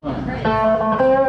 嗯。